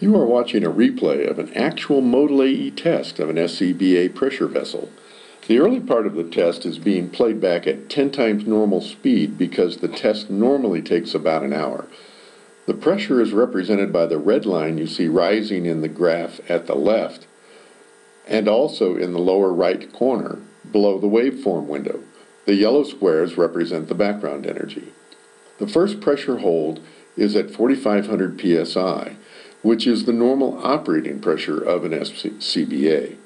You are watching a replay of an actual Modal AE test of an SCBA pressure vessel. The early part of the test is being played back at 10 times normal speed because the test normally takes about an hour. The pressure is represented by the red line you see rising in the graph at the left and also in the lower right corner below the waveform window. The yellow squares represent the background energy. The first pressure hold is at 4500 psi which is the normal operating pressure of an SCBA.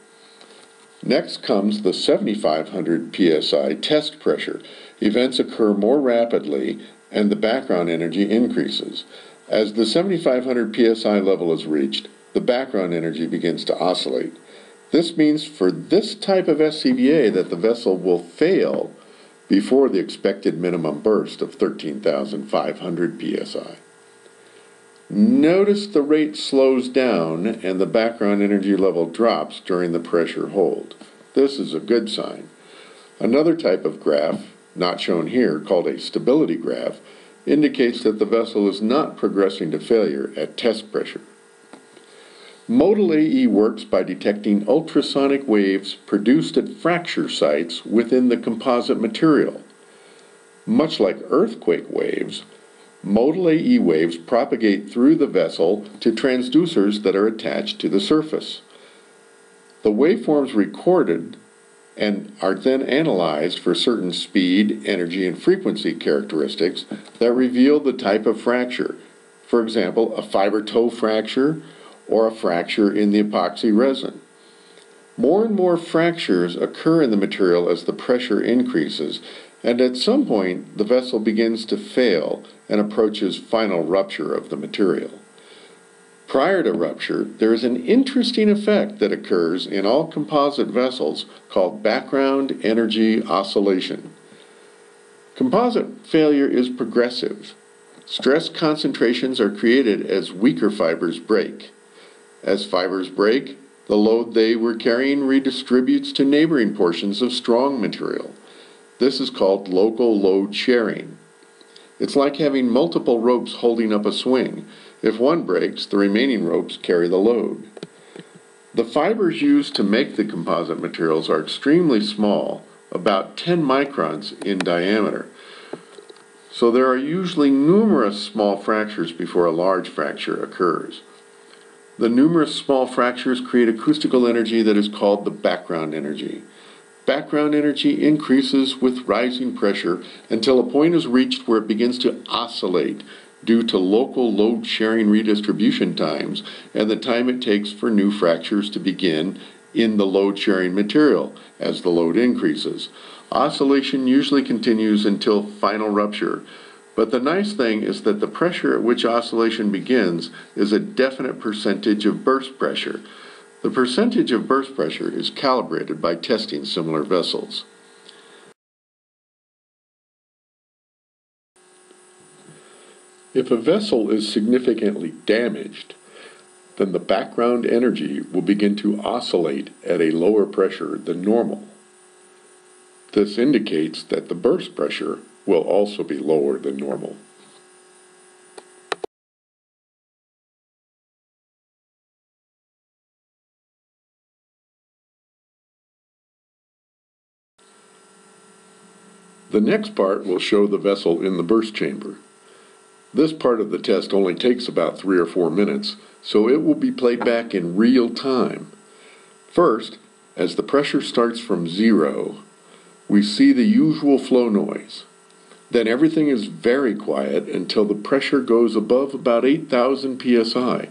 Next comes the 7500 psi test pressure. Events occur more rapidly and the background energy increases. As the 7500 psi level is reached, the background energy begins to oscillate. This means for this type of SCBA that the vessel will fail before the expected minimum burst of 13,500 psi. Notice the rate slows down and the background energy level drops during the pressure hold. This is a good sign. Another type of graph, not shown here, called a stability graph, indicates that the vessel is not progressing to failure at test pressure. Modal AE works by detecting ultrasonic waves produced at fracture sites within the composite material. Much like earthquake waves, modal AE waves propagate through the vessel to transducers that are attached to the surface. The waveforms recorded and are then analyzed for certain speed, energy, and frequency characteristics that reveal the type of fracture. For example, a fiber tow fracture or a fracture in the epoxy resin. More and more fractures occur in the material as the pressure increases, and at some point the vessel begins to fail and approaches final rupture of the material. Prior to rupture, there is an interesting effect that occurs in all composite vessels called background energy oscillation. Composite failure is progressive. Stress concentrations are created as weaker fibers break. As fibers break, the load they were carrying redistributes to neighboring portions of strong material. This is called local load sharing. It's like having multiple ropes holding up a swing. If one breaks, the remaining ropes carry the load. The fibers used to make the composite materials are extremely small, about 10 microns in diameter. So there are usually numerous small fractures before a large fracture occurs. The numerous small fractures create acoustical energy that is called the background energy. Background energy increases with rising pressure until a point is reached where it begins to oscillate due to local load sharing redistribution times and the time it takes for new fractures to begin in the load sharing material as the load increases. Oscillation usually continues until final rupture, but the nice thing is that the pressure at which oscillation begins is a definite percentage of burst pressure. The percentage of burst pressure is calibrated by testing similar vessels. If a vessel is significantly damaged, then the background energy will begin to oscillate at a lower pressure than normal. This indicates that the burst pressure will also be lower than normal. The next part will show the vessel in the burst chamber. This part of the test only takes about three or four minutes, so it will be played back in real time. First, as the pressure starts from zero, we see the usual flow noise. Then everything is very quiet until the pressure goes above about 8,000 psi.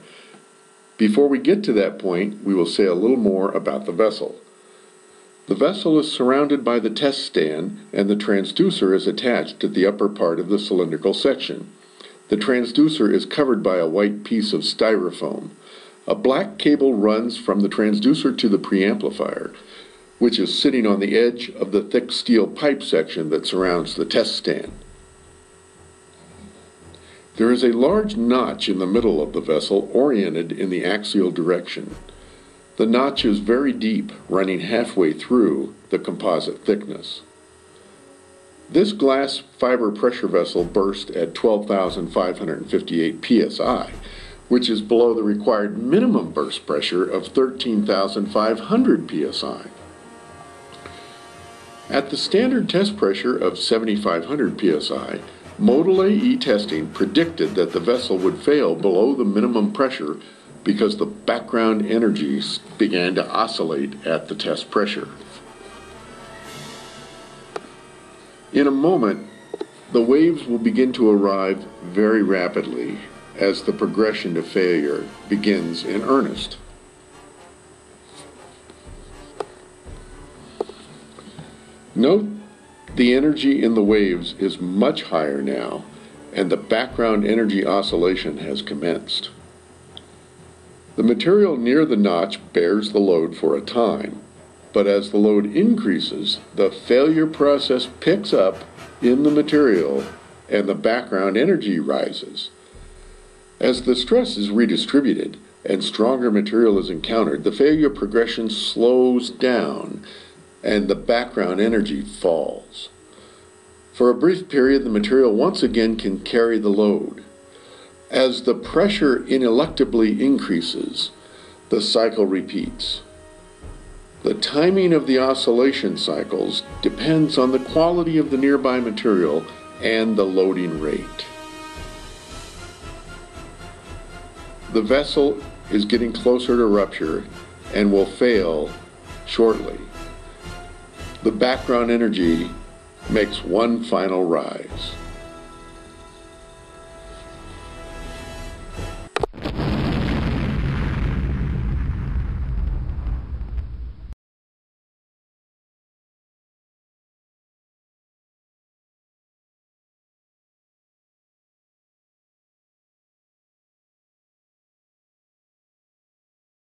Before we get to that point, we will say a little more about the vessel. The vessel is surrounded by the test stand and the transducer is attached at the upper part of the cylindrical section. The transducer is covered by a white piece of styrofoam. A black cable runs from the transducer to the preamplifier, which is sitting on the edge of the thick steel pipe section that surrounds the test stand. There is a large notch in the middle of the vessel oriented in the axial direction. The notch is very deep, running halfway through the composite thickness. This glass fiber pressure vessel burst at 12,558 psi, which is below the required minimum burst pressure of 13,500 psi. At the standard test pressure of 7,500 psi, Modal AE testing predicted that the vessel would fail below the minimum pressure because the background energies began to oscillate at the test pressure. In a moment, the waves will begin to arrive very rapidly as the progression to failure begins in earnest. Note the energy in the waves is much higher now, and the background energy oscillation has commenced. The material near the notch bears the load for a time, but as the load increases, the failure process picks up in the material and the background energy rises. As the stress is redistributed and stronger material is encountered, the failure progression slows down and the background energy falls. For a brief period, the material once again can carry the load. As the pressure ineluctably increases, the cycle repeats. The timing of the oscillation cycles depends on the quality of the nearby material and the loading rate. The vessel is getting closer to rupture and will fail shortly. The background energy makes one final rise.